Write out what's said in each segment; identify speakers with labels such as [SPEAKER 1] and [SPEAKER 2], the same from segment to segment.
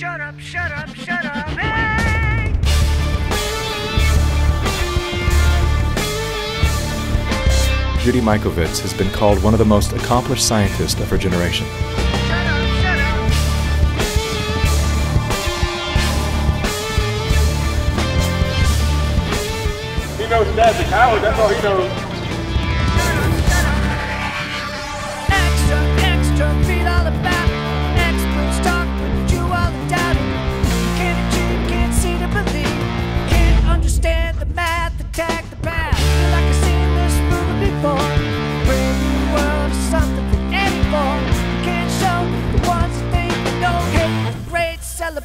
[SPEAKER 1] Shut up, shut up, shut up, hey!
[SPEAKER 2] Judy Mikovits has been called one of the most accomplished scientists of her generation.
[SPEAKER 1] Shut up, shut up.
[SPEAKER 3] He knows magic powers. that's all he knows.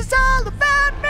[SPEAKER 1] is all about
[SPEAKER 4] me.